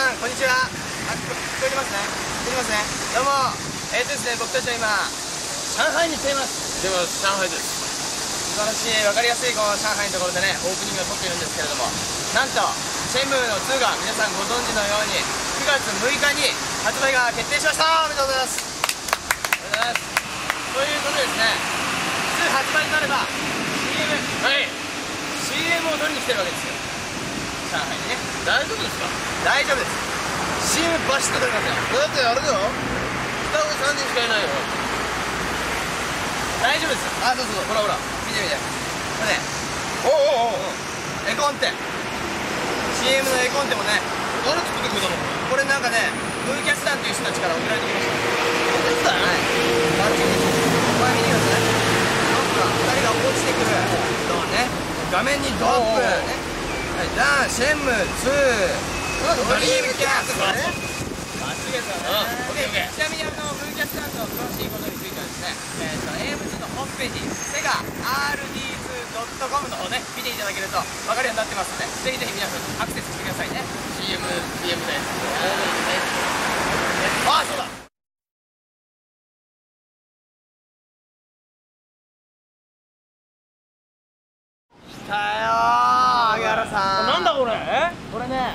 さんこんにちは。あ聞こえてますね。聞こえてますね。どうも。えー、っとですね僕たちは今上海に来ています。でも上海です。素晴らしい分かりやすいこの上海のところでねオープニングを撮っているんですけれども。なんとシェンムーの2が皆さんご存知のように9月6日に発売が決定しました。おめでとうございます。おめでとうございます。ということでですね2発売となれば CM はい。CM を撮りに来てるわけですよ上海にね。大丈夫ですか？大丈夫です。CM バシッと撮りますよだってあれだよ北上3人しかいないよ。大丈夫ですよあそうそうほらほら。見て見て。これね。おおおお絵コンテ。CM の絵コンテもね誰作ってくれたのこれなんかねムーキャスタンっていう人たちから送られてきました。本当だよはいバッチリお前見てください。なんか2人が落ちてくる。そうね。画面にドアップ。ねはいダンシェンム2ドリームキャストねバッチリですよねうんオッケーちなみにあのムーキャスタンの詳しいことについてはですねえーと AM2 のホームページセガ RD2.com の方ね見ていただけると分かるようになってますのでぜひぜひ皆さんアクセスしてくだ。さいね CM CM で。あそうだ。来たよー萩原さんなんだこれえこれね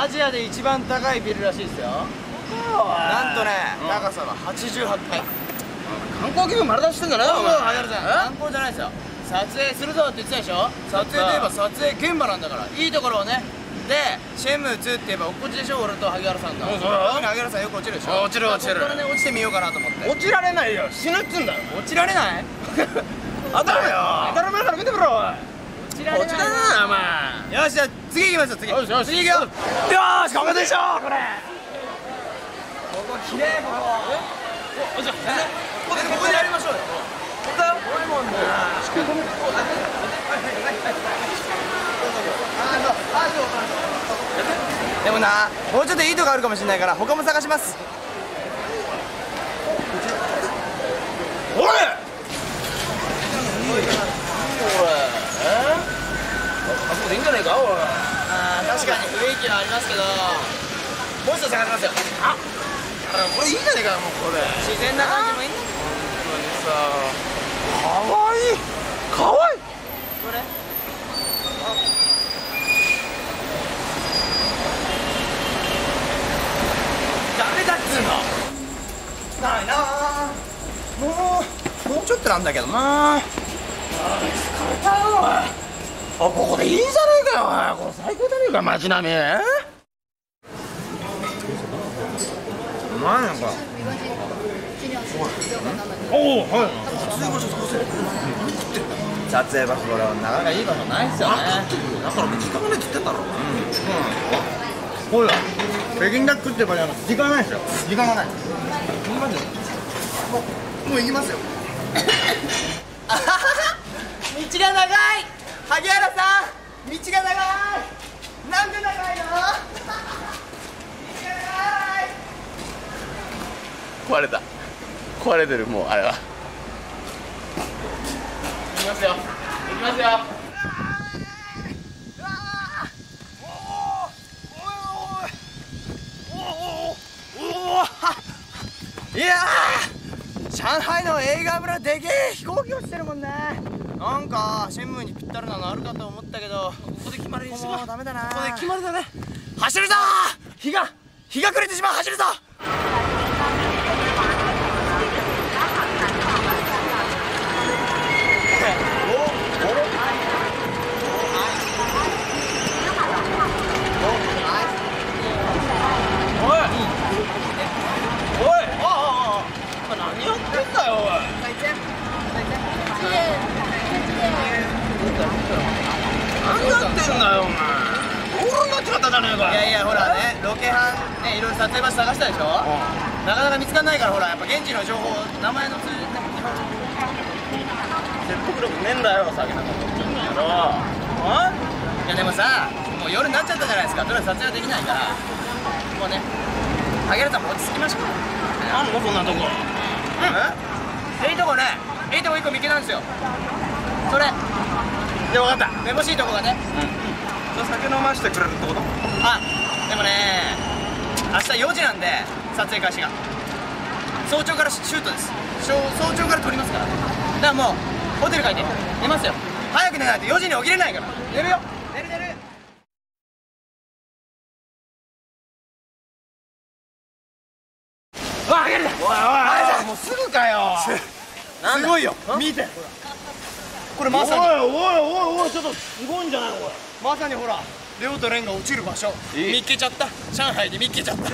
アジアで一番高いビルらしいですよ。なんとね、うん。高さは88階。観光気分丸出ししてんだなお前。観光じゃないですよ。撮影するぞって言ってたでしょ。撮影といえば撮影現場なんだから。いいところをね。でシェンムー2って言えば落っこちでしょ俺と萩原さんのそうそう。特に萩原さんよく落ちるでしょ。あ落ちる落ちる。からね落ちてみようかなと思って。落ちられないよ。死ぬっつうんだよ。落ちられない？当たれよ。当たり前から見てみろおい。落ちられない落ちられないなお前よしじゃあ次行きますよ次。よしよし。次行くよ。よーしここでしょこれ。ここ綺麗ここ。おじゃここでここでやりましょうよ。ここだよ俺もねでもなもうちょっといいとこあるかもしれないから他も探しますおいおいえあそこでいいんじゃないかおいあー確かに雰囲気はありますけど。もう一度探しますよ。あ。これいいじゃねえかよもうこれ。自然な感じもいい。んださ。かわい。いかわい。いこれ。ダメだっつうの？ないな。あもうもうちょっとなんだけどな。疲れたよ。おいあここでいいじゃねえかよおいこれ最高じゃねえか街並みえ何やんかおおはい撮影場所これなかなかいい場所ないっ。すよねだから時間がないって言ってたろうんほら北京ダックって場合は時間ないですよ時間がないもうもう行きますよ道が長い。萩原さん道が長いなんで長いの道が長い壊れた壊れてるもうあれは行きますよ行きますようわーおーおーおーおおいやー上海の映画村でけえ飛行機落ちてるもんね。なんかシェンムーにぴったりなのあるかと思ったけどここで決まりにしもうダメだな。ここで決まりだね。走るぞ!ー日が日が暮れてしまう走るぞ!おいおいああああ何やってんだよおい何やってんだよお前。道路になっちまったじゃねえかいやいやほらねロケハンねいろいろ撮影場所探したでしょ？なかなか見つかんないからほらやっぱ現地の情報名前の通じて説得力ねえんだよ酒なんか飲んでん。のやろいやでもさもう夜になっちゃったじゃないですか。とりあえず撮影はできないから。もうね萩原さんも落ち着きましょう。あんのそんなとこ。え？いいとこね。いいとこ一個見つけたんですよ。それで分かった。めぼしいとこがねじゃあ酒飲ましてくれるってこと？あでもね明日4時なんで撮影開始が。早朝からシュートです。早早朝から撮りますから。だからもうホテル帰って寝ますよ。早く寝ないと4時に起きれないから。寝るよ。寝る寝る。わあげるおいおいもうすぐかよ。すごいよ。見てこれまさに。おいおいおいおいちょっとすごいんじゃないのこれまさにほらレオとレンが落ちる場所。見っけちゃった。上海で見っけちゃった。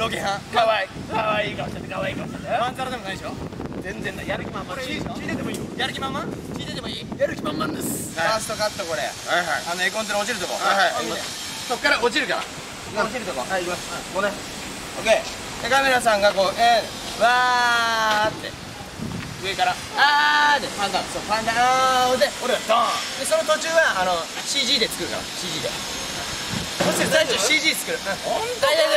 ロケハン。かわいいかわいい顔しててかわいい顔してて。まんざらでもないでしょ？全然だやる気満々。聞いててもいいよ。やる気満々？聞いててもいい？やる気満々です。ファーストカットこれ。はいはい。あの絵コンテの落ちるとこ。はいはい。いいねそっから落ちるから。落ちるとこ。はい行きます。こうねオッケー。でカメラさんがこうえー、わーって上からあーでパンダそうパンダあーで俺がドーン。でその途中はあの CG で作るから CG で。そして最中 CG 作る。本当だよ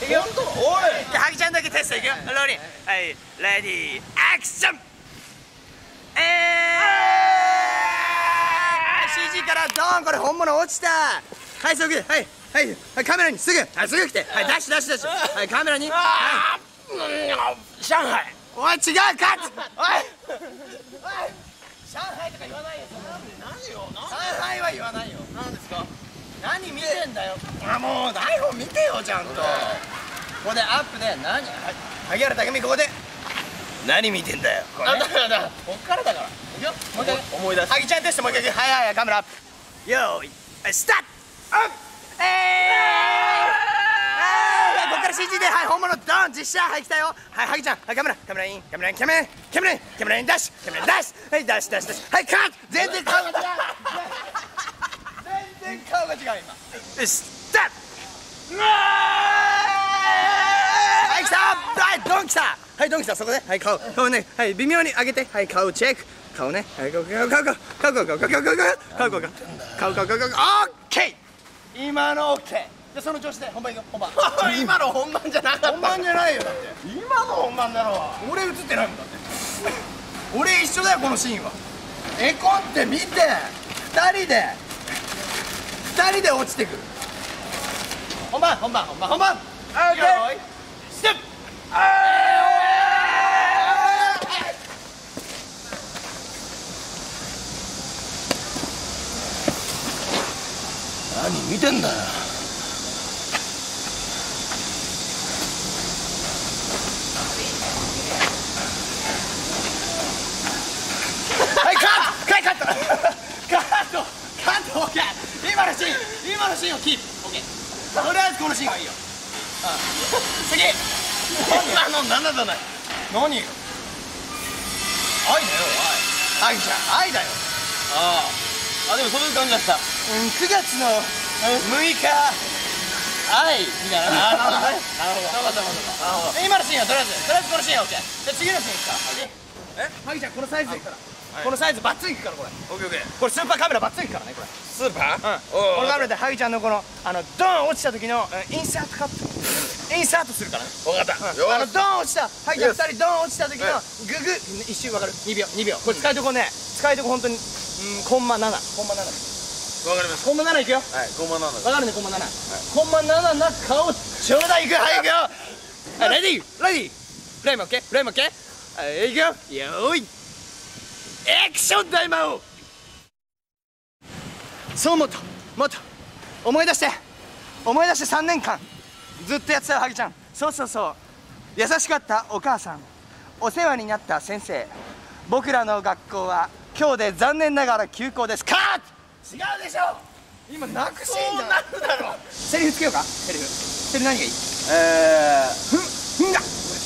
い。くよおい。でハギちゃんだけテストいくよ。ローリー。はい。レディーアクション。えー。CG からドーン。これ本物落ちた。はいそぐはい。はい。はいカメラに。すぐ。はいすぐ来て。はいダッシュダッシュダッシュ。はいカメラに。はい。上海おい違うカットおいおい上海とか言わないよ。何よ上海は言わないよ。何ですか？何見てんだよ。あもう台本見てよちゃんと。ここでアップで。何？萩原匠ここで。何見てんだよこれ、ね、だからだこっからだから。いくよ。もう一回。思い出す。萩ちゃんテストもう一回はいはいはいカメラアップ。よーい。スタート。アップ！えー、CG ではい本物ドン実写はい来たよ。はいハギちゃん。はいカメラ。カメライン。カメライン。カメライン。カメライン。カメライン。ダッシュ。カメライン。ダッシュ。はいダッシュダッシュダッシュ。はいカット。全然顔が違う。全然顔が違う今。よしスタート。うわはい来た。はいドン来た。はいドン来た。そこで。はい顔。顔ね。はい微妙に上げて。はい顔チェック。顔ね。はい顔顔顔顔顔顔顔顔顔顔顔顔顔顔顔顔顔顔オッケー今のオッケーでその調子で本番いくよ本番。今の本番じゃなかった。本番じゃないよだって。今の本番だろ。俺映ってないもんだって。俺一緒だよこのシーンは。絵コンって見て二人で二人で落ちてく。る本番本番本番。本番。よーい。ステップ。何見てんだよはいカットはいカットカットカットオッケー今のシーン今のシーンをキープ。オッケーとりあえずこのシーンはいいよ。うん。次。こんなの？何だない何？よ。愛だよ愛愛じゃん。愛だよ。ああ。あでもそういう感じだった。うん9月の6日。愛。みたいな。なるほどね。なるほど。なるほど。今のシーンはとりあえずとりあえずこのシーンは OK じゃあ次のシーンいくかえハギちゃんこのサイズいくから。このサイズバッツンいくからこれ。オッケーオッケー。これスーパーカメラバッツンいくからねこれ。スーパー？このカメラでハギちゃんのこのあのドン落ちた時のうんインサートカット。インサートするからね。分かった。うん。あのドン落ちたハギちゃん2人ドン落ちた時のググ。一瞬わかる？2秒2秒。これ使いどこね。使いどこ本当に。うん。コンマ7コンマ7分かりましコンマ7いくよ。たはいごまなのわかるねコンマ7、コンマ7な顔。ちょうだいいくよはいいくよ。はいレディー。レディー。フレームオッケー？フレームオッケー？はいいくよ。よーい。エクション大魔王。そうもっともっと思い出して。思い出して3年間。ずっとやってたよハギちゃん。そうそうそう。優しかったお母さん。お世話になった先生。僕らの学校は今日で残念ながら休校です。カッ！ト違うでしょ。今泣くシーンだ。そうなるだろ。セリフつけようか。セリフ。セリフ何がいい？えふんふんがふんが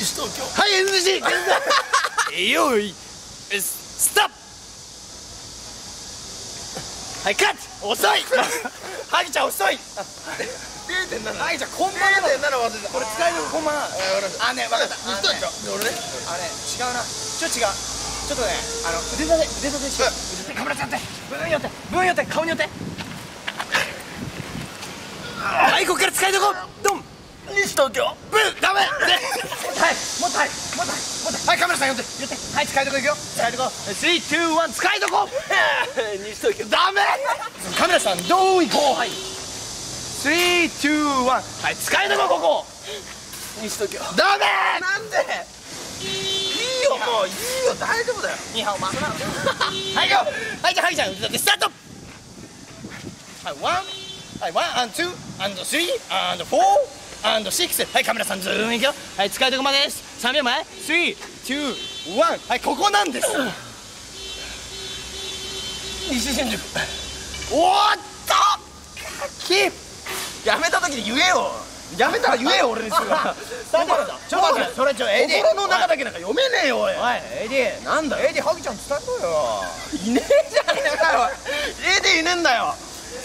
西東京。はい NG よーい。ストップ。はいカット。遅い。ハギちゃん遅い。0.7ハギちゃんこんばんは0.7忘れた。これ使えるこんばんはあね分かった。あ西東京俺ね。あね。違うな。ちょっと違う。ちょっとねあの腕立て腕立てしよう腕立てカメラちゃんって。ブーン寄ってブーン寄って顔に寄って。はいここから使いどこ。ドン。西東京。ブーダメ。で はいもっとはいもっとはいもっとはいカメラさん寄って寄って。はい使いどこいくよ。使いどこ。321使いどこ。西東京ダメ。カメ。ラさんどう。いこう。はい321はい使いどこここ西東京ダメなんでいいよもう。いいよ大丈夫だよニーハオマはいよはいじゃあはいじゃあ腕立てスタートはいワンはいワンアンツーアンドスリーアンドフォーアンドシックスはいカメラさんズームいくよ。はい使いどこまでです。3秒前。321はいここなんです。西新宿おーっと！キーやめた時に言えよ。やめたら言えよ俺にすぐ ちょっと待って。ちょっと待って。それちょ AD 心の中だけなんか読めねえよおい。おい AD なんだよ。AD ハギちゃん伝えろよ。いねえじゃねえかよ。AD いねえんだよ。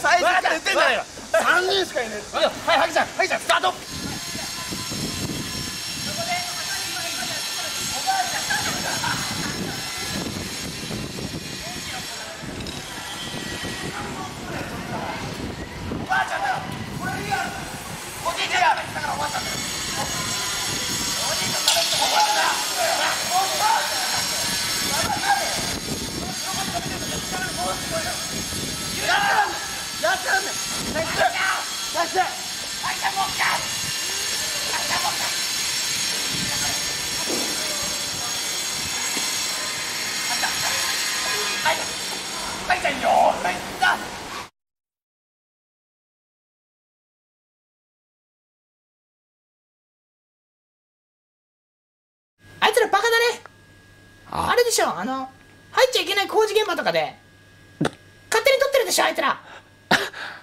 最初から言ってんだよ3人しかいねえはいハギちゃんハギちゃんスタート。あいつらバカだね。あ。れでしょあの入っちゃいけない工事現場とかで。勝手に撮ってるでしょあいつら。大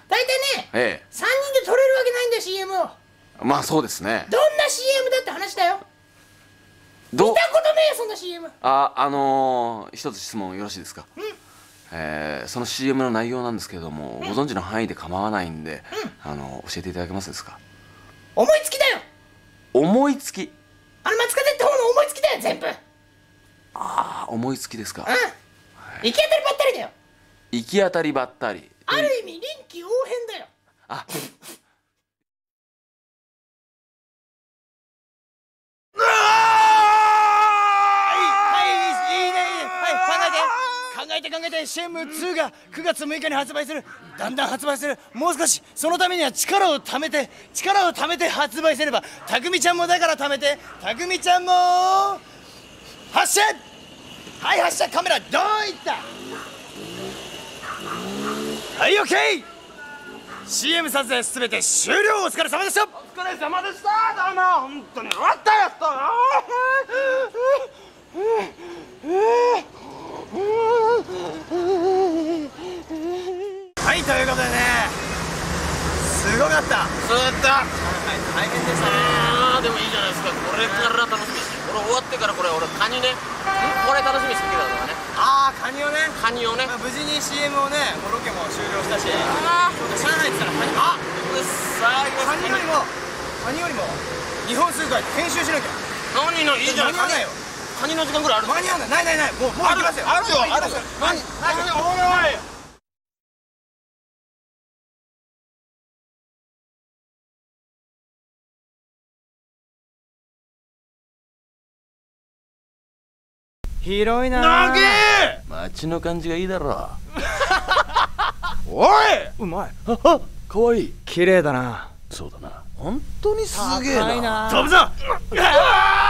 体ねえ3人で撮れるわけないんだよ CM を。えまあそうですね。どんな CM だって話だよ。見たことねえよそんな CM ああのー、一つ質問よろしいですか、えーその CM の内容なんですけれども、ご存知の範囲で構わないんで、あの教えていただけますですか？思いつきだよ。思いつき？あの松風って方の思いつきだよ全部。うんあ思いつきですか、行き当たりばったりだよ。行き当たりばったり。ある意味臨機応変だよ。あはい、いいいいね、いいね。はい、考えて。考えて考えて CM2 が9月6日に発売するだんだん発売する。もう少しそのためには力を貯めて力を貯めて発売すればたくみちゃんもだから貯めてたくみちゃんも発射はい発射カメラどういった？はい OK CM 撮影すべて終了。お疲れ様でした。お疲れ様でした。だな本当に終わったやったはいということでねすごかった。そうやった。はい大変でしたね。でもいいじゃないですか。これから楽しみですこれ終わってからこれ俺カニね。これ楽しみにしてきたからね。ああカニをね。カニをね。まあ、無事に CM をねもうロケも終了したし。あ上海って言ったらカニ。あっ。さーカニよりもカニよりも日本数回編集しなきゃ。何のいいじゃない。間に合わないよカニの時間ぐらいある間に合わない。ないないない。もうもう行きますよ。あるよあるよ。何何おい。おい。広いな。げえ！街の感じがいいだろ。おい！ううまい。ああかわいい。綺麗だな。そうだな。本当にすげえ高いな。な飛ぶぞ！うわ